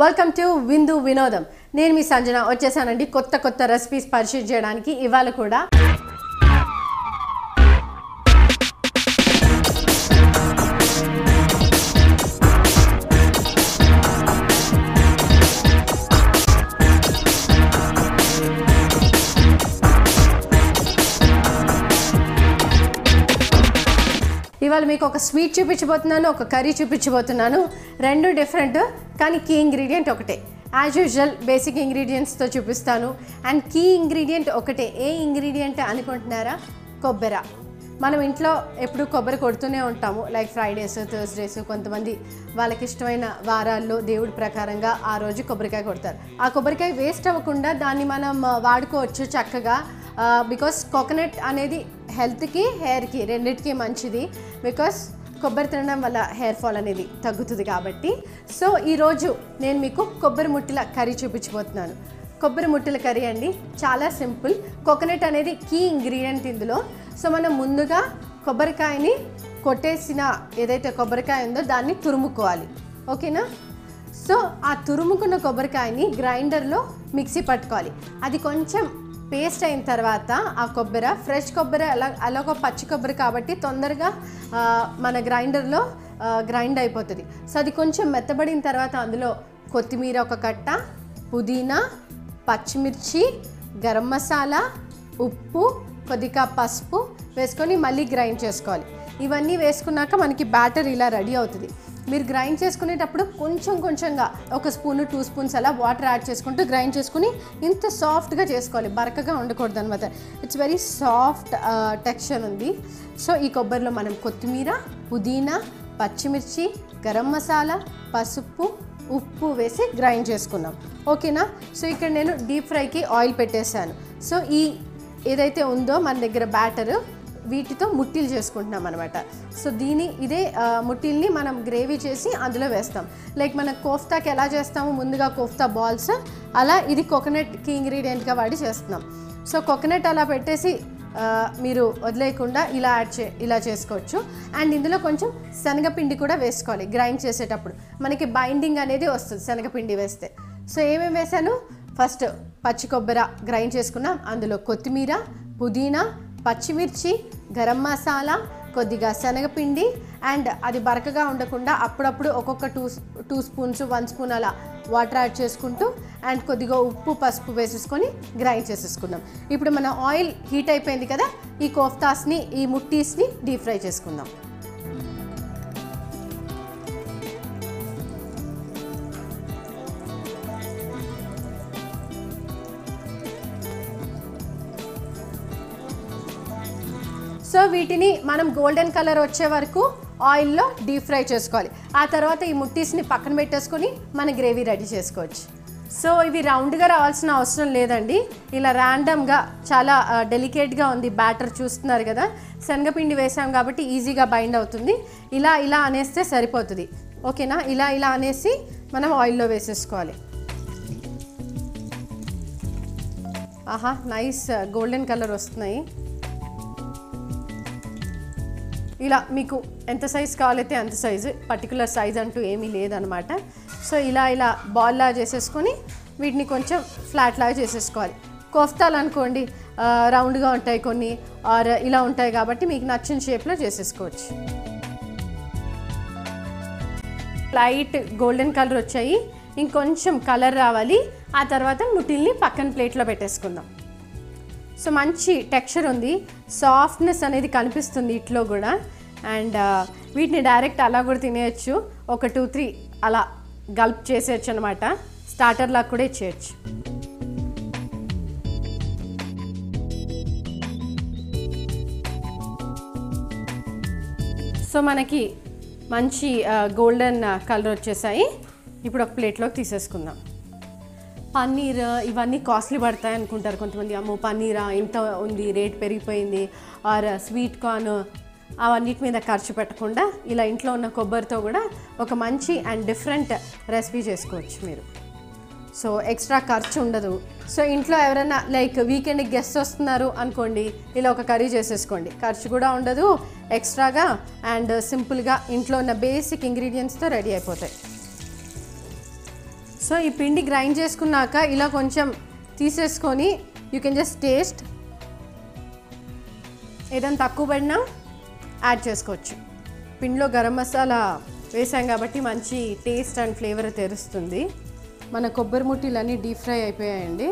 Welcome to విందు వినోదం నేను మీ సంజన వచ్చేసానండి కొత్త కొత్త రెసిపీస్ పరిచయం చేయడానికి ఇవాళ కూడా. ఇవాళ మీకు ఒక స్వీట్ చూపించబోతున్నాను ఒక కర్రీ చూపించబోతున్నాను. రెండు డిఫరెంట్ కానీ కీ ఇంగ్రీడియంట్ ఒకటే. యాజ్ యూజువల్ బేసిక్ ఇంగ్రీడియంట్స్తో చూపిస్తాను. అండ్ కీ ఇంగ్రీడియంట్ ఒకటే. ఏ ఇంగ్రీడియంట్ అనుకుంటున్నారా? కొబ్బెర. మనం ఇంట్లో ఎప్పుడు కొబ్బరి కొడుతూనే ఉంటాము. లైక్ ఫ్రైడేస్ థర్స్డేస్ కొంతమంది వాళ్ళకి ఇష్టమైన వారాల్లో దేవుడి ప్రకారంగా ఆ రోజు కొబ్బరికాయ కొడతారు. ఆ కొబ్బరికాయ వేస్ట్ అవ్వకుండా దాన్ని మనం వాడుకోవచ్చు చక్కగా. బికాస్ కోకోనట్ అనేది హెల్త్కి హెయిర్కి రెండిటికి మంచిది. బికాస్ కొబ్బరి తినడం వల్ల హెయిర్ ఫాల్ అనేది తగ్గుతుంది కాబట్టి. సో ఈరోజు నేను మీకు కొబ్బరి ముట్టిల కర్రీ చూపించబోతున్నాను. కొబ్బరి ముట్టెల కర్రీ అండి చాలా సింపుల్. కోకోనట్ అనేది కీ ఇంగ్రీడియంట్ ఇందులో. సో మనం ముందుగా కొబ్బరికాయని కొట్టేసిన ఏదైతే కొబ్బరికాయ ఉందో దాన్ని తురుముకోవాలి. ఓకేనా? సో ఆ తురుముకున్న కొబ్బరికాయని గ్రైండర్లో మిక్సీ పట్టుకోవాలి. అది కొంచెం పేస్ట్ అయిన తర్వాత ఆ కొబ్బరి ఫ్రెష్ కొబ్బరి అలా అలాగో పచ్చి కొబ్బరి కాబట్టి తొందరగా మన గ్రైండర్లో గ్రైండ్ అయిపోతుంది. సో అది కొంచెం మెత్తబడిన తర్వాత అందులో కొత్తిమీర ఒక కట్ట పుదీనా పచ్చిమిర్చి గరం మసాలా ఉప్పు కొద్దిగా పసుపు వేసుకొని మళ్ళీ గ్రైండ్ చేసుకోవాలి. ఇవన్నీ వేసుకున్నాక మనకి బ్యాటర్ ఇలా రెడీ అవుతుంది. మీరు గ్రైండ్ చేసుకునేటప్పుడు కొంచెం కొంచెంగా ఒక స్పూన్ టూ స్పూన్స్ అలా వాటర్ యాడ్ చేసుకుంటూ గ్రైండ్ చేసుకుని ఇంత సాఫ్ట్గా చేసుకోవాలి. బరకగా ఉండకూడదు అనమాట ఇట్స్ వెరీ సాఫ్ట్ టెక్స్చర్ ఉంది. సో ఈ కొబ్బరిలో మనం కొత్తిమీర పుదీనా పచ్చిమిర్చి గరం మసాలా పసుపు ఉప్పు వేసి గ్రైండ్ చేసుకున్నాం. ఓకేనా సో ఇక్కడ నేను డీప్ ఫ్రైకి ఆయిల్ పెట్టేశాను. సో ఈ ఏదైతే ఉందో మన దగ్గర బ్యాటర్ వీటితో ముట్టిలు చేసుకుంటున్నాం అనమాట సో దీని ఇదే ముట్టిల్ని మనం గ్రేవీ చేసి అందులో వేస్తాం. లైక్ మన కోఫ్తాకి ఎలా చేస్తామో ముందుగా కోఫ్తా బాల్స్ అలా ఇది కోకోనట్కి ఇంగ్రీడియంట్గా వాడి చేస్తున్నాం. సో కోకోనట్ అలా పెట్టేసి మీరు వదిలేయకుండా ఇలా యాడ్ చే ఇలా చేసుకోవచ్చు. అండ్ ఇందులో కొంచెం శనగపిండి కూడా వేసుకోవాలి గ్రైండ్ చేసేటప్పుడు. మనకి బైండింగ్ అనేది వస్తుంది శనగపిండి వేస్తే. సో ఏమేమి వేసాను ఫస్ట్ పచ్చి కొబ్బరి గ్రైండ్ చేసుకున్నాం. అందులో కొత్తిమీర పుదీనా పచ్చిమిర్చి గరం మసాలా కొద్దిగా శనగపిండి అండ్ అది బరకగా ఉండకుండా అప్పుడప్పుడు ఒక్కొక్క two two spoons one spoon అలా వాటర్ యాడ్ చేసుకుంటూ అండ్ కొద్దిగా ఉప్పు పసుపు వేసేసుకొని గ్రైండ్ చేసేసుకుందాం. ఇప్పుడు మన ఆయిల్ హీట్ అయిపోయింది కదా ఈ కోఫ్తాస్ని ఈ ముట్టీస్ని డీప్ ఫ్రై చేసుకుందాం. సో వీటిని మనం గోల్డెన్ కలర్ వచ్చే వరకు ఆయిల్లో డీప్ ఫ్రై చేసుకోవాలి. ఆ తర్వాత ఈ ముట్టీస్ని పక్కన పెట్టేసుకొని మన గ్రేవీ రెడీ చేసుకోవచ్చు. సో ఇవి రౌండ్గా రావాల్సిన అవసరం లేదండి. ఇలా ర్యాండమ్గా చాలా డెలికేట్గా ఉంది బ్యాటర్ చూస్తున్నారు కదా. శనగపిండి వేసాం కాబట్టి ఈజీగా బైండ్ అవుతుంది. ఇలా ఇలా అనేస్తే సరిపోతుంది. ఓకేనా? ఇలా ఇలా అనేసి మనం ఆయిల్లో వేసేసుకోవాలి. ఆహా నైస్ గోల్డెన్ కలర్ వస్తున్నాయి. ఇలా మీకు ఎంత సైజ్ కావాలైతే అంత సైజు పర్టికులర్ సైజ్ అంటూ ఏమీ లేదనమాట సో ఇలా ఇలా బాల్లా చేసేసుకొని వీటిని కొంచెం ఫ్లాట్ లాగా చేసేసుకోవాలి. కోఫ్తాలు అనుకోండి రౌండ్గా ఉంటాయి కొన్ని ఆర్ ఇలా ఉంటాయి కాబట్టి మీకు నచ్చిన షేప్లో చేసేసుకోవచ్చు. లైట్ గోల్డెన్ కలర్ వచ్చాయి. ఇంకొంచెం కలర్ రావాలి. ఆ తర్వాత ముటిల్ని పక్కన ప్లేట్లో పెట్టేసుకుందాం. సో మంచి టెక్స్చర్ ఉంది. సాఫ్ట్నెస్ అనేది కనిపిస్తుంది ఇట్లో కూడా. అండ్ వీటిని డైరెక్ట్ అలా కూడా తినేయచ్చు. ఒక టూ త్రీ అలా గల్ప్ చేసేయచ్చు అనమాట స్టార్టర్లా కూడా ఇచ్చేయచ్చు. సో మనకి మంచి గోల్డెన్ కలర్ వచ్చేసాయి. ఇప్పుడు ఒక ప్లేట్లోకి తీసేసుకుందాం. పన్నీర్ ఇవన్నీ కాస్ట్లీ పడతాయి అనుకుంటారు కొంతమంది. అమ్మో పన్నీరా? ఇంత ఉంది రేట్ పెరిగిపోయింది. ఆర్ స్వీట్ కార్న్ అవన్నిటి మీద ఖర్చు పెట్టకుండా ఇలా ఇంట్లో ఉన్న కొబ్బరితో కూడా ఒక మంచి అండ్ డిఫరెంట్ రెసిపీ చేసుకోవచ్చు మీరు. సో ఎక్స్ట్రా ఖర్చు ఉండదు. సో ఇంట్లో ఎవరైనా లైక్ వీకెండ్ గెస్ట్ వస్తున్నారు అనుకోండి ఇలా ఒక కర్రీ చేసేసుకోండి. ఖర్చు కూడా ఉండదు ఎక్స్ట్రాగా అండ్ సింపుల్గా ఇంట్లో ఉన్న బేసిక్ ఇంగ్రీడియంట్స్తో రెడీ అయిపోతాయి. సో ఈ పిండి గ్రైండ్ చేసుకున్నాక ఇలా కొంచెం తీసేసుకొని యూ కెన్ జస్ట్ టేస్ట్ ఏదైనా తక్కువ పడినా యాడ్ చేసుకోవచ్చు. పిండిలో గరం మసాలా వేసాం కాబట్టి మంచి టేస్ట్ అండ్ ఫ్లేవర్ తెరుస్తుంది. మన కొబ్బరి ముట్టిలన్నీ డీప్ ఫ్రై అయిపోయాయండి.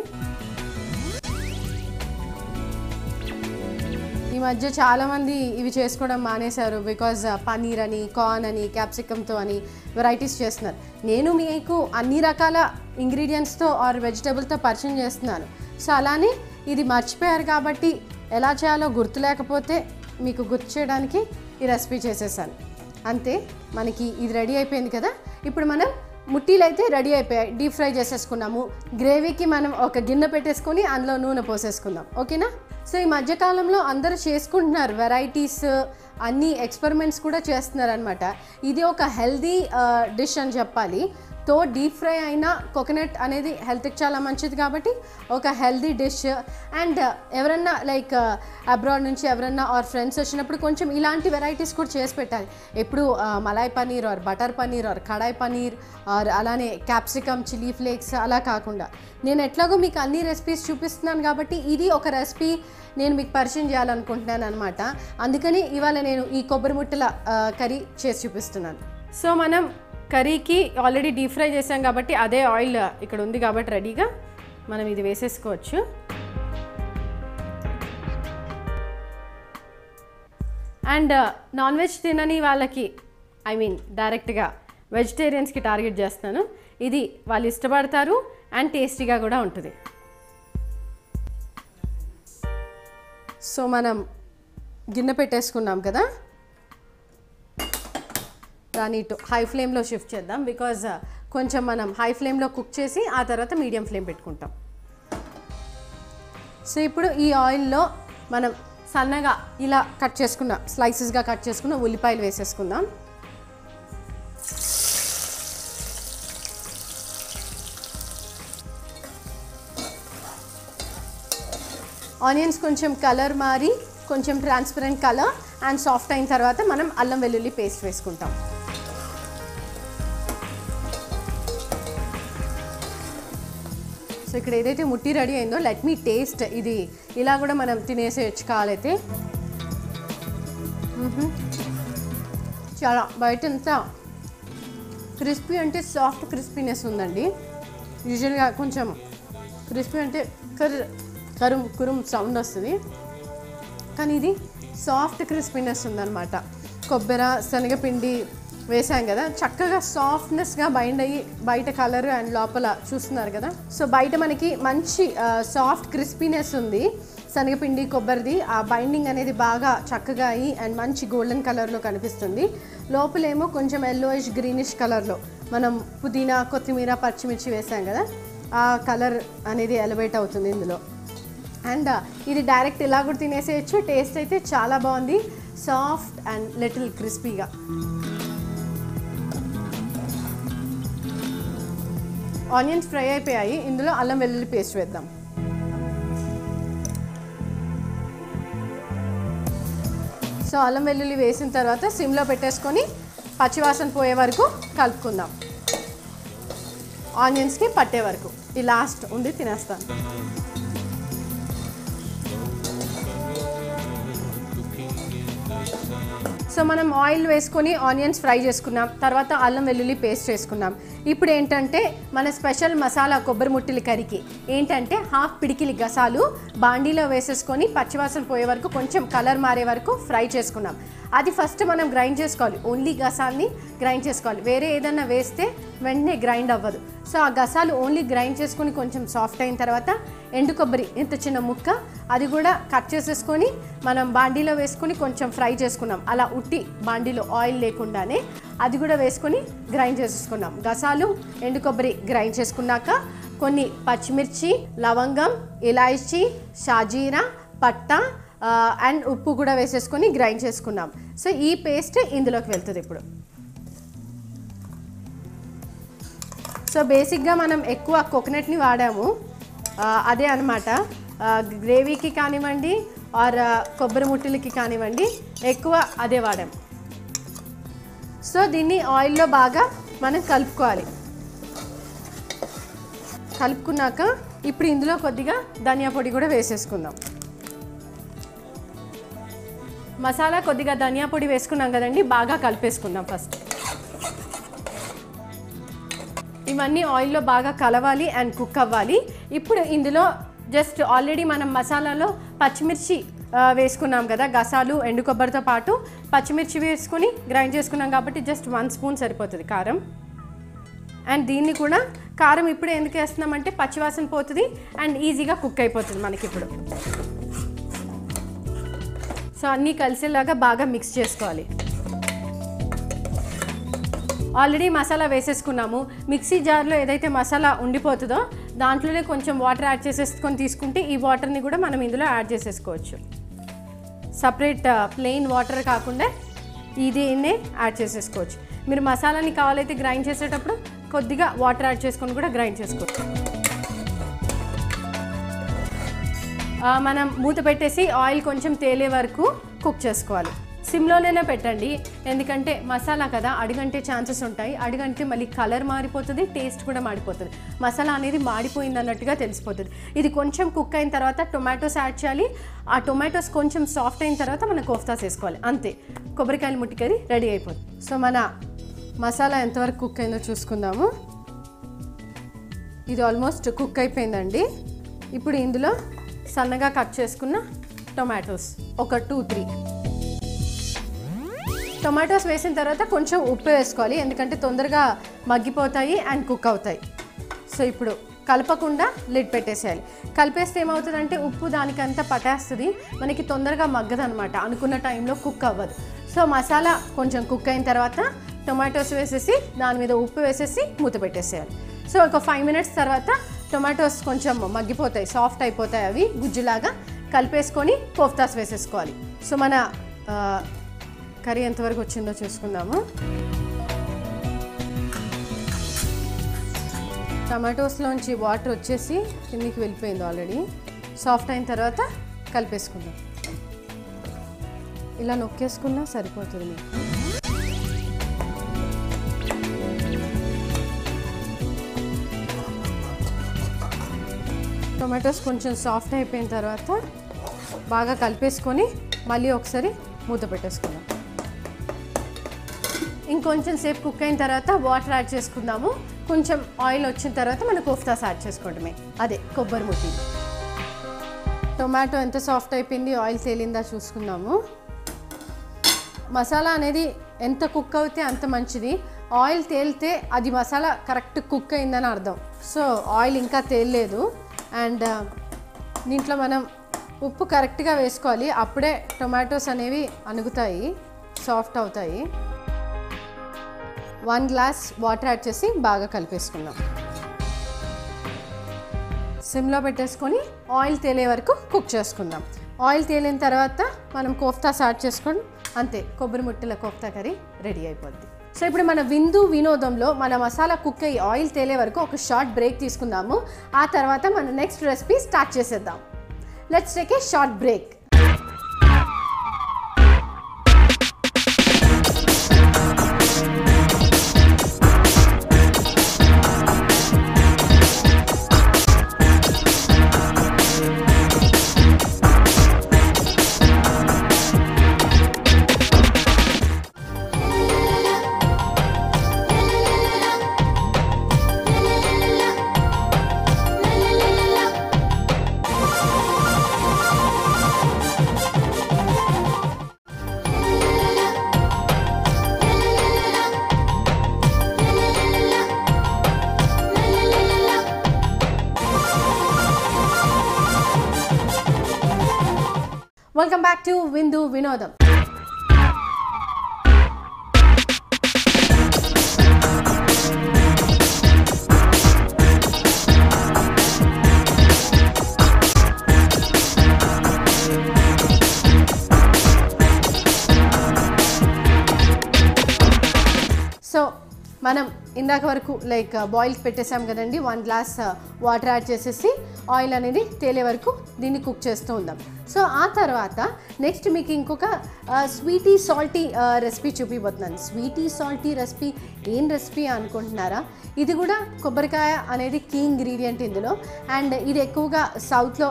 ఈ మధ్య చాలామంది ఇవి చేసుకోవడం మానేశారు బికాజ్ uh, పనీర్ అని కార్న్ అని క్యాప్సికమ్తో అని వెరైటీస్ చేస్తున్నారు. నేను మీకు అన్ని రకాల ఇంగ్రీడియంట్స్తో ఆర్ వెజిటబుల్తో పరిచయం చేస్తున్నాను. సో అలానే ఇది మర్చిపోయారు కాబట్టి ఎలా చేయాలో గుర్తు లేకపోతే మీకు గుర్తు చేయడానికి ఈ రెసిపీ చేసేసాను. అంతే మనకి ఇది రెడీ అయిపోయింది కదా? ఇప్పుడు మనం ముట్టీలు అయితే రెడీ అయిపోయాయి డీప్ ఫ్రై చేసేసుకున్నాము. గ్రేవీకి మనం ఒక గిన్నె పెట్టేసుకొని అందులో నూనె పోసేసుకుందాం. ఓకేనా? సో ఈ మధ్యకాలంలో అందరూ చేసుకుంటున్నారు వెరైటీస్ అన్ని ఎక్స్పెరిమెంట్స్ కూడా చేస్తున్నారు అనమాట ఇది ఒక హెల్దీ డిష్ అని చెప్పాలి. తో డీప్ ఫ్రై అయిన కోకోనట్ అనేది హెల్త్కి చాలా మంచిది కాబట్టి ఒక హెల్దీ డిష్. అండ్ uh, ఎవరన్నా లైక్ అబ్రాడ్ uh, నుంచి ఎవరన్నా ఆర్ ఫ్రెండ్స్ వచ్చినప్పుడు కొంచెం ఇలాంటి వెరైటీస్ కూడా చేసి పెట్టాలి. ఎప్పుడు uh, malai paneer or butter paneer or kadai paneer or అలానే క్యాప్సికమ్ చిల్లీ ఫ్లేక్స్ అలా కాకుండా. నేను ఎట్లాగో మీకు అన్ని రెసిపీస్ చూపిస్తున్నాను కాబట్టి ఇది ఒక రెసిపీ నేను మీకు పరిచయం చేయాలనుకుంటున్నాను అనమాట అందుకని ఇవాళ నేను ఈ కొబ్బరి ముట్టల కర్రీ చేసి చూపిస్తున్నాను. సో మనం కర్రీకి ఆల్రెడీ డీప్ ఫ్రై చేసాం కాబట్టి అదే ఆయిల్ ఇక్కడ ఉంది కాబట్టి రెడీగా మనం ఇది వేసేసుకోవచ్చు. అండ్ uh, నాన్ వెజ్ తినని వాళ్ళకి ఐ మీన్ డైరెక్ట్గా వెజిటేరియన్స్కి టార్గెట్ చేస్తాను. ఇది వాళ్ళు ఇష్టపడతారు అండ్ టేస్టీగా కూడా ఉంటుంది. సో మనం గిన్నె పెట్టేసుకున్నాం కదా? దాన్ని ఇటు హై ఫ్లేమ్లో షిఫ్ట్ చేద్దాం బికాజ్ కొంచెం మనం హై ఫ్లేమ్లో కుక్ చేసి ఆ తర్వాత మీడియం ఫ్లేమ్ పెట్టుకుంటాం. సో ఇప్పుడు ఈ ఆయిల్లో మనం సన్నగా ఇలా కట్ చేసుకున్న స్లైసెస్గా కట్ చేసుకున్న ఉల్లిపాయలు వేసేసుకుందాం. ఆనియన్స్ కొంచెం కలర్ మారి కొంచెం ట్రాన్స్పరెంట్ కలర్ అండ్ సాఫ్ట్ అయిన తర్వాత మనం అల్లం వెల్లుల్లి పేస్ట్ వేసుకుంటాం. ఇక్కడ ఏదైతే ముట్టి రెడీ అయిందో లెట్ మీ టేస్ట్ ఇది. ఇలా కూడా మనం తినేసేయచ్చు కాలైతే. చాలా బయట అంతా క్రిస్పీ అంటే సాఫ్ట్ క్రిస్పీనెస్ ఉందండి. యూజువల్గా కొంచెం క్రిస్పీ అంటే కర్ కరుం కురుం సౌండ్ వస్తుంది. కానీ ఇది సాఫ్ట్ క్రిస్పీనెస్ ఉందన్నమాట. కొబ్బరి శనగపిండి వేసాం కదా. చక్కగా సాఫ్ట్నెస్గా బైండ్ అయ్యి బయట కలర్ అండ్ లోపల చూస్తున్నారు కదా. సో బయట మనకి మంచి సాఫ్ట్ క్రిస్పీనెస్ ఉంది. శనగపిండి కొబ్బరిది ఆ బైండింగ్ అనేది బాగా చక్కగా అయ్యి అండ్ మంచి గోల్డెన్ కలర్లో కనిపిస్తుంది. లోపలేమో కొంచెం ఎల్లోయిష్ గ్రీనిష్ కలర్లో మనం పుదీనా కొత్తిమీర పచ్చిమిర్చి వేసాం కదా. ఆ కలర్ అనేది ఎలివేట్ అవుతుంది ఇందులో. అండ్ ఇది డైరెక్ట్ ఇలా కూడా తినేసేయచ్చు. టేస్ట్ అయితే చాలా బాగుంది. సాఫ్ట్ అండ్ లిటిల్ క్రిస్పీగా ఆనియన్స్ ఫ్రై అయిపోయాయి. ఇందులో అల్లం వెల్లుల్లి పేస్ట్ వేద్దాం. సో అల్లం వెల్లుల్లి వేసిన తర్వాత సిమ్లో పెట్టేసుకొని పచ్చివాసన పోయే వరకు కలుపుకుందాం. ఆనియన్స్కి పట్టే వరకు. ఈ లాస్ట్ ఉంది తినేస్తాను. సో మనం ఆయిల్ వేసుకొని ఆనియన్స్ ఫ్రై చేసుకున్నాం. తర్వాత అల్లం వెల్లుల్లి పేస్ట్ చేసుకున్నాం. ఇప్పుడు ఏంటంటే మన స్పెషల్ మసాలా కొబ్బరి ముట్టిల కరికి. ఏంటంటే హాఫ్ పిడికిలి గసాలు బాండీలో వేసేసుకొని పచ్చివాసన పోయే వరకు కొంచెం కలర్ మారే వరకు ఫ్రై చేసుకున్నాం. అది ఫస్ట్ మనం గ్రైండ్ చేసుకోవాలి. ఓన్లీ గసాల్ని గ్రైండ్ చేసుకోవాలి. వేరే ఏదైనా వేస్తే వెంటనే గ్రైండ్ అవ్వదు. సో ఆ గసాలు ఓన్లీ గ్రైండ్ చేసుకొని కొంచెం సాఫ్ట్ అయిన తర్వాత ఎండు కొబ్బరి ఇంత చిన్న ముక్క అది కూడా కట్ చేసేసుకొని మనం బాండీలో వేసుకొని కొంచెం ఫ్రై చేసుకున్నాం. అలా ఉట్టి బాండీలో ఆయిల్ లేకుండానే అది కూడా వేసుకొని గ్రైండ్ చేసుకున్నాం గసాలు ఎండు కొబ్బరి గ్రైండ్ చేసుకున్నాక కొన్ని పచ్చిమిర్చి లవంగం ఇలాయచి షాజీరా పట్ట అండ్ ఉప్పు కూడా వేసేసుకొని గ్రైండ్ చేసుకున్నాం. సో ఈ పేస్ట్ ఇందులోకి వెళ్తుంది ఇప్పుడు. సో బేసిక్గా మనం ఎక్కువ కోకోనట్ని వాడాము. అదే అనమాట గ్రేవీకి కానివ్వండి ఆర్ కొబ్బరి ముట్టిలకి కానివ్వండి ఎక్కువ అదే వాడాం. సో దీన్ని ఆయిల్లో బాగా మనం కలుపుకోవాలి. కలుపుకున్నాక ఇప్పుడు ఇందులో కొద్దిగా ధనియా పొడి కూడా వేసేసుకుందాం. మసాలా కొద్దిగా ధనియా పొడి వేసుకున్నాం కదండి బాగా కలిపేసుకుందాం ఫస్ట్. ఇవన్నీ ఆయిల్లో బాగా కలవాలి అండ్ కుక్ అవ్వాలి. ఇప్పుడు ఇందులో జస్ట్ ఆల్రెడీ మనం మసాలాలో పచ్చిమిర్చి వేసుకున్నాం కదా గసాలు ఎండు కొబ్బరితో పాటు పచ్చిమిర్చి వేసుకొని గ్రైండ్ చేసుకున్నాం కాబట్టి జస్ట్ వన్ స్పూన్ సరిపోతుంది కారం. అండ్ దీన్ని కూడా కారం ఇప్పుడు ఎందుకు వేస్తున్నామంటే పచ్చివాసన పోతుంది అండ్ ఈజీగా కుక్ అయిపోతుంది మనకి ఇప్పుడు సో అన్నీ కలిసేలాగా బాగా మిక్స్ చేసుకోవాలి. ఆల్రెడీ మసాలా వేసేసుకున్నాము. మిక్సీ జార్లో ఏదైతే మసాలా ఉండిపోతుందో దాంట్లోనే కొంచెం వాటర్ యాడ్ చేసేసుకొని తీసుకుంటే ఈ వాటర్ని కూడా మనం ఇందులో యాడ్ చేసేసుకోవచ్చు. సపరేట్ ప్లెయిన్ వాటర్ కాకుండా ఇదేనే యాడ్ చేసేసుకోవచ్చు. మీరు మసాలాని కావాలైతే గ్రైండ్ చేసేటప్పుడు కొద్దిగా వాటర్ యాడ్ చేసుకొని కూడా గ్రైండ్ చేసుకోవచ్చు. మనం మూత పెట్టేసి ఆయిల్ కొంచెం తేలే వరకు కుక్ చేసుకోవాలి. సిమ్లోనే పెట్టండి. ఎందుకంటే మసాలా కదా అడుగంటే ఛాన్సెస్ ఉంటాయి. అడుగంటే మళ్ళీ కలర్ మారిపోతుంది టేస్ట్ కూడా మాడిపోతుంది మసాలా అనేది మాడిపోయింది అన్నట్టుగా తెలిసిపోతుంది. ఇది కొంచెం కుక్ అయిన తర్వాత టొమాటోస్ యాడ్ చేయాలి. ఆ టొమాటోస్ కొంచెం సాఫ్ట్ అయిన తర్వాత మనం కోఫ్తాస్ వేసుకోవాలి. అంతే. కొబ్బరికాయలు ముట్టి కర్రీ రెడీ అయిపోతుంది సో మన మసాలా ఎంతవరకు కుక్ అయిందో చూసుకుందాము. ఇది ఆల్మోస్ట్ కుక్ అయిపోయిందండి. ఇప్పుడు ఇందులో సన్నగా కట్ చేసుకున్న టొమాటోస్. ఒక టూ త్రీ. టొమాటోస్ వేసిన తర్వాత కొంచెం ఉప్పు వేసుకోవాలి. ఎందుకంటే తొందరగా మగ్గిపోతాయి అండ్ కుక్ అవుతాయి. సో ఇప్పుడు కలపకుండా లిడ్ పెట్టేసేయాలి. కలిపేస్తే ఏమవుతుందంటే ఉప్పు దానికంతా పటేస్తుంది మనకి తొందరగా మగ్గదనమాట. అనుకున్న టైంలో కుక్ అవ్వదు. సో మసాలా కొంచెం కుక్ అయిన తర్వాత టొమాటోస్ వేసేసి దాని మీద ఉప్పు వేసేసి మూత పెట్టేసేయాలి. సో ఒక ఫైవ్ మినిట్స్ తర్వాత టొమాటోస్ కొంచెం మగ్గిపోతాయి సాఫ్ట్ అయిపోతాయి అవి గుజ్జులాగా కలిపేసుకొని కోఫ్తాస్ వేసేసుకోవాలి. సో మన కర్రీ ఎంతవరకు వచ్చిందో చూసుకుందాము. టమాటోస్లోంచి వాటర్ వచ్చేసి కిందికి వెళ్ళిపోయింది ఆల్రెడీ. సాఫ్ట్ అయిన తర్వాత కలిపేసుకుందాం. ఇలా నొక్కేసుకున్నా సరిపోతుంది మీకు. టొమాటోస్ కొంచెం సాఫ్ట్ అయిపోయిన తర్వాత బాగా కలిపేసుకొని మళ్ళీ ఒకసారి మూత పెట్టేసుకుందాం. కొంచెం సేపు కుక్ అయిన తర్వాత వాటర్ యాడ్ చేసుకుందాము. కొంచెం ఆయిల్ వచ్చిన తర్వాత మనం కోఫ్తాస్ యాడ్ చేసుకోవడమే. అదే కొబ్బరి ముట్టి టొమాటో ఎంత సాఫ్ట్ అయిపోయింది ఆయిల్ తేలిందా చూసుకుందాము. మసాలా అనేది ఎంత కుక్ అవుతే అంత మంచిది. ఆయిల్ తేలితే అది మసాలా కరెక్ట్ కుక్ అయిందని అర్థం. సో ఆయిల్ ఇంకా తేలలేదు. అండ్ దీంట్లో మనం ఉప్పు కరెక్ట్గా వేసుకోవాలి. అప్పుడే టొమాటోస్ అనేవి అణుగుతాయి సాఫ్ట్ అవుతాయి. వన్ గ్లాస్ వాటర్ యాడ్ చేసి బాగా కలిపేసుకుందాం. సిమ్లో పెట్టేసుకొని ఆయిల్ తేలే వరకు కుక్ చేసుకుందాం. ఆయిల్ తేలిన తర్వాత మనం కోఫ్తా స్టార్ట్ చేసుకొని అంతే కొబ్బరి ముట్టెల కోఫ్తా కర్రీ రెడీ అయిపోద్ది. సో ఇప్పుడు మన విందు వినోదంలో మన మసాలా కుక్ అయ్యి ఆయిల్ తేలే వరకు ఒక షార్ట్ బ్రేక్ తీసుకుందాము. ఆ తర్వాత మన నెక్స్ట్ రెసిపీ స్టార్ట్ చేసేద్దాం. Let's take a short break. ఇందాక వరకు లైక్ బాయిల్ uh, పెట్టేసాం కదండి వన్ గ్లాస్ వాటర్ యాడ్ చేసేసి ఆయిల్ అనేది తేలే వరకు దీన్ని కుక్ చేస్తూ ఉందాం. సో ఆ తర్వాత నెక్స్ట్ మీకు ఇంకొక స్వీటీ సాల్టీ రెసిపీ చూపిపోతున్నాను స్వీటీ సాల్టీ రెసిపీ ఏం రెసిపీ అనుకుంటున్నారా? ఇది కూడా కొబ్బరికాయ అనేది కీ ఇంగ్రీడియంట్ ఇందులో. అండ్ ఇది ఎక్కువగా సౌత్లో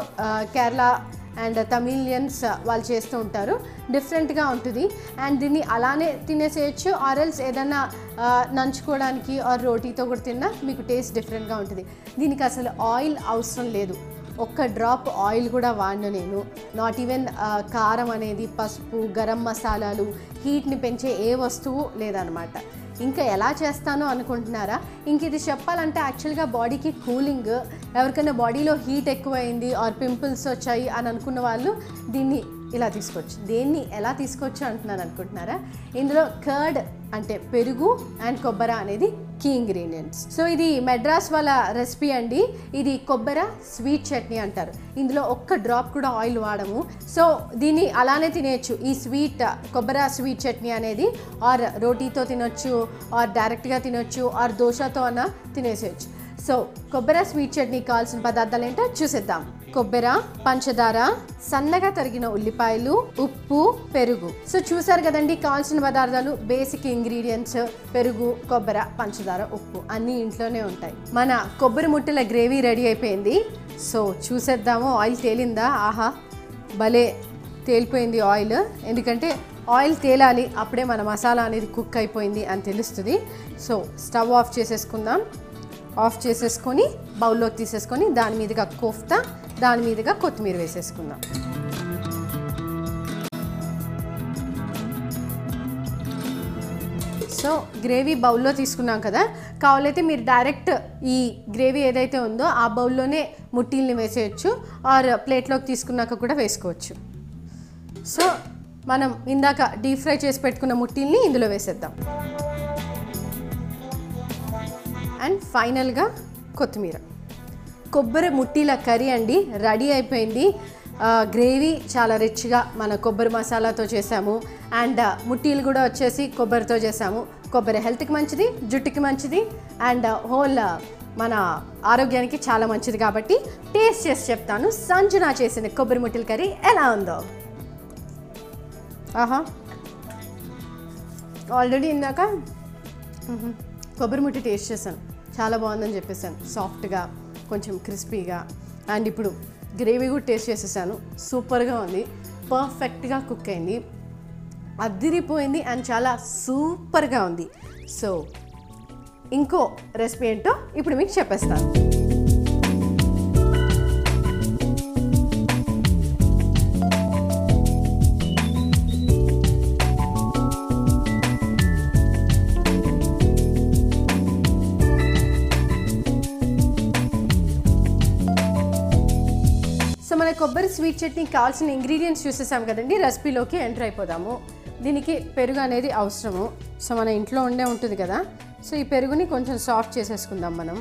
కేరళ uh, అండ్ తమిలియన్స్ వాళ్ళు చేస్తూ ఉంటారు. డిఫరెంట్గా ఉంటుంది. అండ్ దీన్ని అలానే తినేసేయచ్చు ఆర్ఎల్స్ ఏదైనా నంచుకోవడానికి ఆర్ రోటీతో కూడా తిన్నా మీకు టేస్ట్ డిఫరెంట్గా ఉంటుంది. దీనికి అసలు ఆయిల్ అవసరం లేదు. ఒక్క డ్రాప్ ఆయిల్ కూడా వాడిన నేను. నాట్ ఈవెన్ కారం అనేది పసుపు గరం మసాలాలు హీట్ని పెంచే ఏ వస్తువు లేదనమాట. ఇంకా ఎలా చేస్తానో అనుకుంటున్నారా? ఇంక ఇది చెప్పాలంటే యాక్చువల్గా బాడీకి కూలింగ్ ఎవరికైనా బాడీలో హీట్ ఎక్కువైంది ఆర్ పింపుల్స్ వచ్చాయి అని అనుకున్న వాళ్ళు దీన్ని ఇలా తీసుకోవచ్చు. దేన్ని ఎలా తీసుకోవచ్చు అంటున్నాను అనుకుంటున్నారా? ఇందులో కర్డ్ అంటే పెరుగు అండ్ కొబ్బరి అనేది కీ ఇంగ్రీడియంట్స్ సో ఇది మెడ్రాస్ వాళ్ళ రెసిపీ అండి. ఇది కొబ్బరి స్వీట్ చట్నీ అంటారు. ఇందులో ఒక్క డ్రాప్ కూడా ఆయిల్ వాడము. సో దీన్ని అలానే తినేయచ్చు. ఈ స్వీట్ కొబ్బరి స్వీట్ చట్నీ అనేది ఆర్ రోటీతో తినొచ్చు ఆర్ డైరెక్ట్గా తినొచ్చు ఆర్ దోశతో అన్న తినేసేయచ్చు. సో కొబ్బరి స్వీట్ చట్నీ కావాల్సిన పదార్థాలు ఏంటో చూసేద్దాం. కొబ్బరి పంచదార సన్నగా తరిగిన ఉల్లిపాయలు ఉప్పు పెరుగు. సో చూసారు కదండి కావాల్సిన పదార్థాలు బేసిక్ ఇంగ్రీడియంట్స్ పెరుగు కొబ్బరి పంచదార ఉప్పు అన్నీ ఇంట్లోనే ఉంటాయి. మన కొబ్బరి ముట్టల గ్రేవీ రెడీ అయిపోయింది. సో చూసేద్దాము ఆయిల్ తేలిందా? ఆహా భలే తేలిపోయింది ఆయిల్ ఎందుకంటే ఆయిల్ తేలాలి అప్పుడే మన మసాలా అనేది కుక్ అయిపోయింది అని తెలుస్తుంది. సో స్టవ్ ఆఫ్ చేసేసుకుందాం. ఆఫ్ చేసేసుకొని బౌల్లోకి తీసేసుకొని దాని మీదుగా కోఫ్తా దాని మీదుగా కొత్తిమీర వేసేసుకుందాం. సో గ్రేవీ బౌల్లో తీసుకున్నాం కదా. కావాలైతే మీరు డైరెక్ట్ ఈ గ్రేవీ ఏదైతే ఉందో ఆ బౌల్లోనే ముట్టీల్ని వేసేయచ్చు ఆర్ ప్లేట్లోకి తీసుకున్నాక కూడా వేసుకోవచ్చు. సో మనం ఇందాక డీప్ ఫ్రై చేసి పెట్టుకున్న ముట్టీల్ని ఇందులో వేసేద్దాం. అండ్ ఫైనల్గా కొత్తిమీర. కొబ్బరి ముట్టీల కర్రీ అండి రెడీ అయిపోయింది. గ్రేవీ చాలా రిచ్గా మన కొబ్బరి మసాలాతో చేసాము. అండ్ ముట్టీలు కూడా వచ్చేసి కొబ్బరితో చేసాము. కొబ్బరి హెల్త్కి మంచిది జుట్టుకి మంచిది. అండ్ హోల్ మన ఆరోగ్యానికి చాలా మంచిది కాబట్టి టేస్ట్ చేసి చెప్తాను. సంజన చేసిన కొబ్బరి ముట్టిల కర్రీ ఎలా ఉందో? ఆహా. ఆల్రెడీ ఇందాక? కొబ్బరి ముట్టి టేస్ట్ చేశాను. చాలా బాగుందని చెప్పేసాను సాఫ్ట్గా కొంచెం క్రిస్పీగా. అండ్ ఇప్పుడు గ్రేవీ కూడా టేస్ట్ చేసేసాను. సూపర్గా ఉంది. పర్ఫెక్ట్గా కుక్ అయింది. అదిరిపోయింది అండ్ చాలా సూపర్గా ఉంది. సో ఇంకో రెసిపీ ఏంటో ఇప్పుడు మీకు చెప్పేస్తాను. స్వీట్ చట్నీ కావాల్సిన ఇంగ్రీడియంట్స్ చూసేసాం కదండి రెసిపీలోకి ఎంటర్ అయిపోదాము. దీనికి పెరుగు అనేది అవసరము. సో మన ఇంట్లో ఉండే ఉంటుంది కదా. సో ఈ పెరుగుని కొంచెం సాఫ్ట్ చేసేసుకుందాం మనం.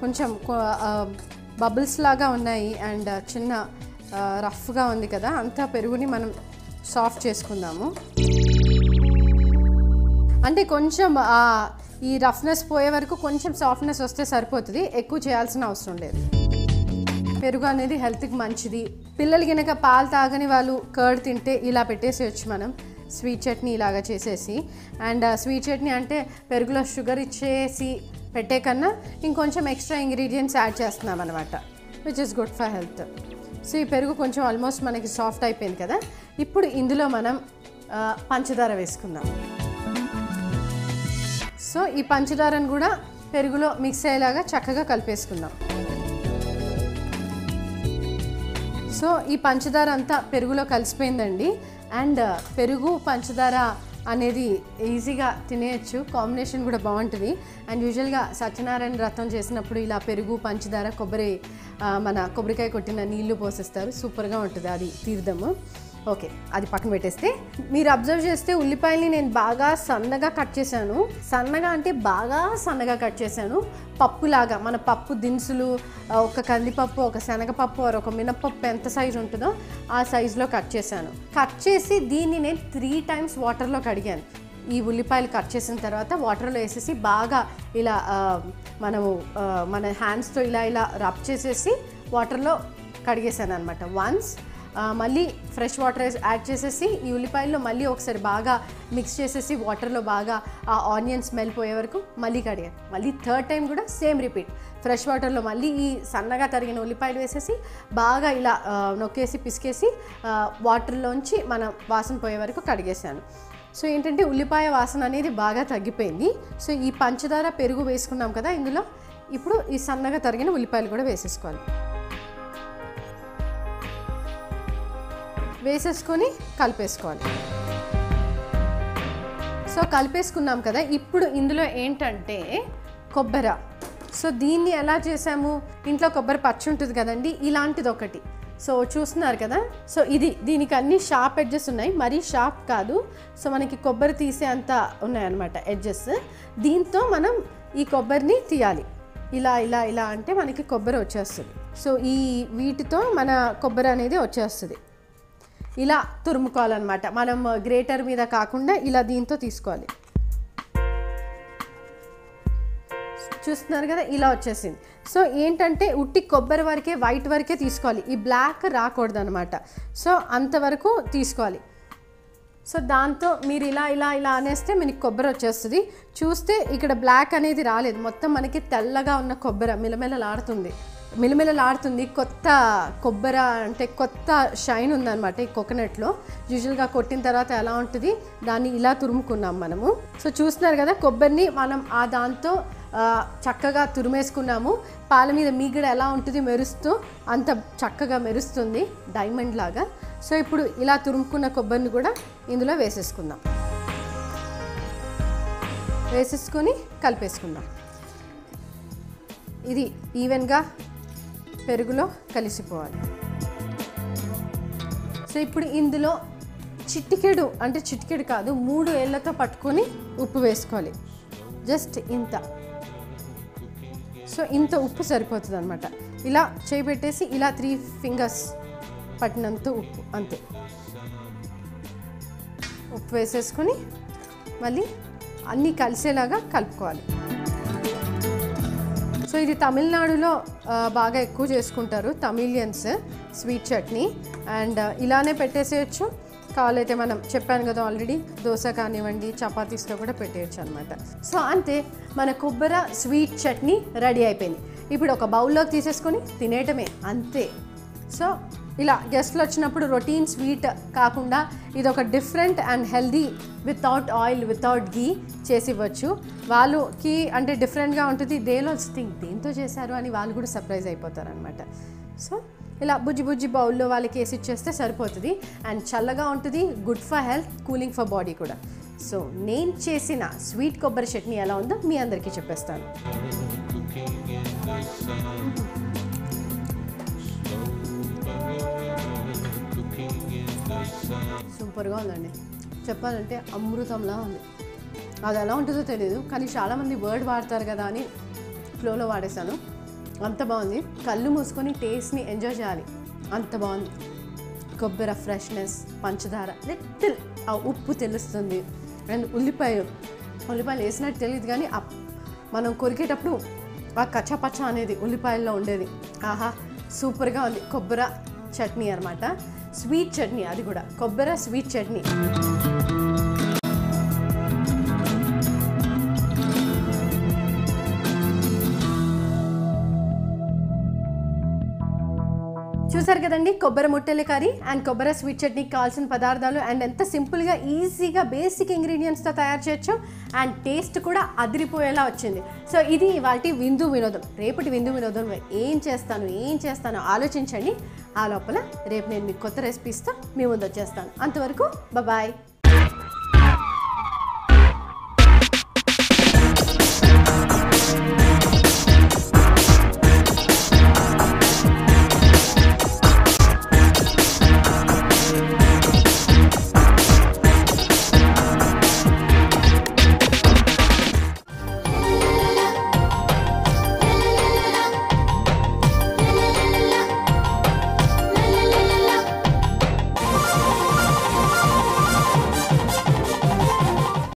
కొంచెం బబుల్స్ లాగా ఉన్నాయి అండ్ చిన్న రఫ్గా ఉంది కదా అంతా పెరుగుని మనం సాఫ్ట్ చేసుకుందాము. అంటే కొంచెం ఈ రఫ్నెస్ పోయే వరకు కొంచెం సాఫ్ట్నెస్ వస్తే సరిపోతుంది. ఎక్కువ చేయాల్సిన అవసరం లేదు. పెరుగు అనేది హెల్త్కి మంచిది. పిల్లలు కనుక పాలు తాగని వాళ్ళు కర్డ్ తింటే ఇలా పెట్టేసేయచ్చు మనం. స్వీట్ చట్నీ ఇలాగా చేసేసి. అండ్ స్వీట్ చట్నీ అంటే పెరుగులో షుగర్ ఇచ్చేసి పెట్టే కన్నా ఇంకొంచెం ఎక్స్ట్రా ఇంగ్రీడియంట్స్ యాడ్ చేస్తున్నాం అనమాట which is good for health so ఈ పెరుగు కొంచెం ఆల్మోస్ట్ మనకి సాఫ్ట్ అయిపోయింది కదా. ఇప్పుడు ఇందులో మనం పంచదార వేసుకుందాం. సో ఈ పంచదారను కూడా పెరుగులో మిక్స్ అయ్యేలాగా చక్కగా కలిపేసుకుందాం. సో ఈ పంచదార అంతా పెరుగులో కలిసిపోయిందండి. అండ్ uh, పెరుగు పంచదార అనేది ఈజీగా తినేయచ్చు. కాంబినేషన్ కూడా బాగుంటుంది. అండ్ యూజువల్గా సత్యనారాయణ వ్రతం చేసినప్పుడు ఇలా పెరుగు పంచదార కొబ్బరి uh, మన కొబ్బరికాయ కొట్టిన నీళ్ళు పోసేస్తారు. సూపర్గా ఉంటుంది. అది తీర్థము. ఓకే అది పక్కన పెట్టేస్తే. మీరు అబ్జర్వ్ చేస్తే ఉల్లిపాయల్ని నేను బాగా సన్నగా కట్ చేశాను. సన్నగా అంటే బాగా సన్నగా కట్ చేశాను. పప్పులాగా మన పప్పు దినుసులు ఒక కందిపప్పు ఒక శనగపప్పు or ఒక మినపప్పు ఎంత సైజు ఉంటుందో ఆ సైజులో కట్ చేశాను. కట్ చేసి దీన్ని నేను త్రీ టైమ్స్ వాటర్లో కడిగాను ఈ ఉల్లిపాయలు కట్ చేసిన తర్వాత వాటర్లో వేసేసి బాగా ఇలా మనము మన హ్యాండ్స్తో ఇలా ఇలా రబ్ చేసేసి వాటర్లో కడిగేసాను అనమాట వన్స్ మళ్ళీ ఫ్రెష్ వాటర్ యాడ్ చేసేసి ఈ ఉల్లిపాయల్లో మళ్ళీ ఒకసారి బాగా మిక్స్ చేసేసి వాటర్లో బాగా ఆ ఆనియన్ స్మెల్ పోయే వరకు మళ్ళీ కడిగాను. మళ్ళీ థర్డ్ టైం కూడా సేమ్ రిపీట్. ఫ్రెష్ వాటర్లో మళ్ళీ ఈ సన్నగా తరిగిన ఉల్లిపాయలు వేసేసి బాగా ఇలా నొక్కేసి పిసికేసి వాటర్లోంచి మనం వాసన పోయే వరకు కడిగేసాను సో ఏంటంటే ఉల్లిపాయ వాసన అనేది బాగా తగ్గిపోయింది. సో ఈ పంచదార పెరుగు వేసుకున్నాం కదా ఇందులో. ఇప్పుడు ఈ సన్నగా తరిగిన ఉల్లిపాయలు కూడా వేసేసుకోవాలి. వేసేసుకొని కలిపేసుకోవాలి. సో కలిపేసుకున్నాం కదా ఇప్పుడు ఇందులో ఏంటంటే కొబ్బరి. సో దీన్ని ఎలా చేసాము? ఇంట్లో కొబ్బరి పచ్చి ఉంటుంది కదండి ఇలాంటిది ఒకటి. సో చూస్తున్నారు కదా? సో ఇది దీనికి అన్ని షార్ప్ ఎడ్జెస్ ఉన్నాయి. మరీ షార్ప్ కాదు. సో మనకి కొబ్బరి తీసే అంత ఉన్నాయన్నమాట ఎడ్జెస్ దీంతో మనం ఈ కొబ్బరిని తీయాలి. ఇలా ఇలా ఇలా అంటే మనకి కొబ్బరి వచ్చేస్తుంది. సో ఈ వీటితో మన కొబ్బరి అనేది వచ్చేస్తుంది. ఇలా తురుముకోవాలన్నమాట. మనం uh, గ్రేటర్ మీద కాకుండా ఇలా దీంతో తీసుకోవాలి. చూస్తున్నారు కదా ఇలా వచ్చేసింది. సో ఏంటంటే ఉట్టి కొబ్బరి వరకే వైట్ వరకే తీసుకోవాలి. ఈ బ్లాక్ రాకూడదు అనమాట సో అంతవరకు తీసుకోవాలి. సో దాంతో మీరు ఇలా ఇలా ఇలా అనేస్తే మనకి కొబ్బరి వచ్చేస్తుంది. చూస్తే ఇక్కడ బ్లాక్ అనేది రాలేదు. మొత్తం మనకి తెల్లగా ఉన్న కొబ్బరి మిలమిలలాడుతుంది మిలమిలలాడుతుంది. కొత్త కొబ్బరి అంటే కొత్త షైన్ ఉందన్నమాట ఈ కోకోనట్లో. యూజువల్గా కొట్టిన తర్వాత ఎలా ఉంటుంది? దాన్ని ఇలా తురుముకున్నాం మనము. సో చూస్తున్నారు కదా కొబ్బరిని మనం ఆ దాంతో చక్కగా తురిమేసుకున్నాము. పాల మీద మీగడ ఎలా ఉంటుంది మెరుస్తూ అంత చక్కగా మెరుస్తుంది డైమండ్ లాగా. సో ఇప్పుడు ఇలా తురుముకున్న కొబ్బరిని కూడా ఇందులో వేసేసుకుందాం. వేసేసుకొని కలిపేసుకుందాం. ఇది ఈవెన్గా పెరుగులో కలిసిపోవాలి. సో ఇప్పుడు ఇందులో చిటికెడు అంటే చిటికెడు కాదు మూడు ఏళ్ళతో పట్టుకొని ఉప్పు వేసుకోవాలి. జస్ట్ ఇంత. సో ఇంత ఉప్పు సరిపోతుంది అనమాట ఇలా చేయి పెట్టేసి ఇలా త్రీ ఫింగర్స్ పట్టినంత ఉప్పు అంతే. ఉప్పు వేసేసుకొని మళ్ళీ అన్నీ కలిసేలాగా కలుపుకోవాలి. సో ఇది తమిళనాడులో బాగా ఎక్కువ చేసుకుంటారు తమిలియన్స్ స్వీట్ చట్నీ. అండ్ ఇలానే పెట్టేసేయచ్చు. కావాలైతే మనం చెప్పాను కదా ఆల్రెడీ దోశ కానివ్వండి చపాతీస్లో కూడా పెట్టేయచ్చు అనమాట సో అంతే మన కొబ్బరి స్వీట్ చట్నీ రెడీ అయిపోయింది. ఇప్పుడు ఒక బౌల్లోకి తీసేసుకొని తినేయటమే అంతే. సో ఇలా గెస్ట్లు వచ్చినప్పుడు రొటీన్ స్వీట్ కాకుండా ఇది ఒక different and healthy without oil without ghee చేసి ఇవ్వచ్చు. వాళ్ళకి అంటే డిఫరెంట్గా ఉంటుంది. దేలో థింక్ దేంతో చేశారు అని వాళ్ళు కూడా సర్ప్రైజ్ అయిపోతారు అనమాట సో ఇలా బుజ్జి బుజ్జి బౌల్లో వాళ్ళకి వేసి ఇచ్చేస్తే సరిపోతుంది. అండ్ చల్లగా ఉంటుంది. Good for health cooling for body కూడా. సో నేను చేసిన స్వీట్ కొబ్బరి చట్నీ ఎలా ఉందో మీ అందరికీ చెప్పేస్తాను. Mm-hmm. సూపర్గా ఉందండి. చెప్పాలంటే అమృతంలా ఉంది. అది ఎలా ఉంటుందో తెలియదు కానీ చాలామంది వర్డ్ వాడతారు కదా అని ఫ్లోలో వాడేశాను. అంత బాగుంది. కళ్ళు మూసుకొని టేస్ట్ని ఎంజాయ్ చేయాలి. అంత బాగుంది. కొబ్బరి ఫ్రెష్నెస్ పంచదార లిటిల్ ఆ ఉప్పు తెలుస్తుంది. అండ్ ఉల్లిపాయ ఉల్లిపాయలు వేసినట్టు తెలియదు కానీ మనం కొరికేటప్పుడు ఆ కచ్చపచ్చ అనేది ఉల్లిపాయల్లో ఉండేది. ఆహా సూపర్గా ఉంది. కొబ్బరి చట్నీ అనమాట స్వీట్ చట్నీ అది కూడా. కొబ్బరి స్వీట్ చట్నీ. చూసారు కదండి? కొబ్బరి ముట్టెల కర్రీ అండ్ కొబ్బరి స్వీట్ చట్నీకి కావాల్సిన పదార్థాలు అండ్ ఎంత సింపుల్గా ఈజీగా బేసిక్ ఇంగ్రీడియంట్స్తో తయారు చేయొచ్చు. అండ్ టేస్ట్ కూడా అదిరిపోయేలా వచ్చింది. సో ఇది వాటి విందు వినోదం. రేపటి విందు వినోదం ఏం చేస్తాను ఏం చేస్తానో ఆలోచించండి. ఆ లోపల రేపు నేను మీకు కొత్త రెసిపీస్తో మీ ముందు వచ్చేస్తాను. అంతవరకు బాయ్